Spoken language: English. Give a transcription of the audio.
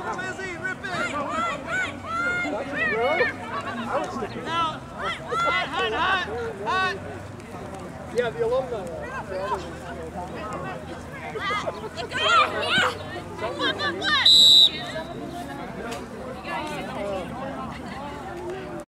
Come, rip it! Now, hot, hot, hot, hot. Yeah, the alumni. Go! Yeah!